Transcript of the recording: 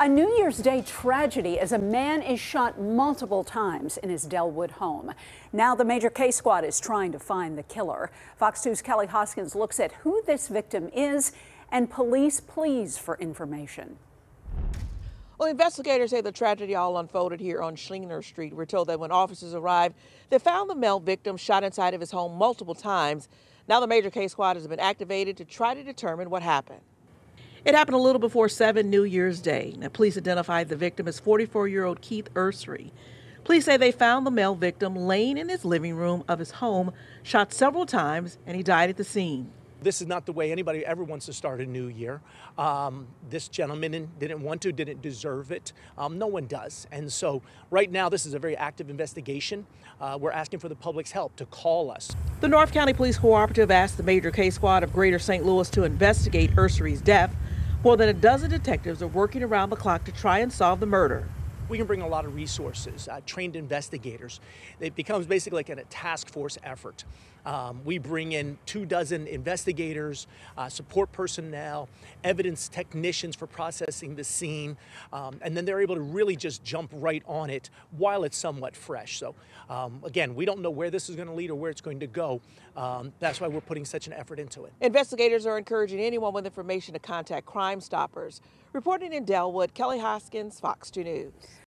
A New Year's Day tragedy as a man is shot multiple times in his Dellwood home. Now the major case squad is trying to find the killer. Fox 2's Kelly Hoskins looks at who this victim is and police pleas for information. Well, investigators say the tragedy all unfolded here on Schlinger Street. We're told that when officers arrived, they found the male victim shot inside of his home multiple times. Now the major case squad has been activated to try to determine what happened. It happened a little before 7 New Year's Day. Now, police identified the victim as 44 year old Keith Ursery. Police say they found the male victim laying in his living room of his home, shot several times, and he died at the scene. This is not the way anybody ever wants to start a new year. Um, this gentleman didn't want to, didn't deserve it. Um, no one does. And so, right now, this is a very active investigation. Uh, we're asking for the public's help to call us. The North County Police Cooperative asked the major case squad of Greater St. Louis to investigate Ursery's death. More than a dozen detectives are working around the clock to try and solve the murder. We can bring a lot of resources, uh, trained investigators. It becomes basically like a task force effort. Um, we bring in two dozen investigators, uh, support personnel, evidence technicians for processing the scene, um, and then they're able to really just jump right on it while it's somewhat fresh. So, um, again, we don't know where this is going to lead or where it's going to go. Um, that's why we're putting such an effort into it. Investigators are encouraging anyone with information to contact Crime Stoppers. Reporting in Dellwood, Kelly Hoskins, Fox 2 News.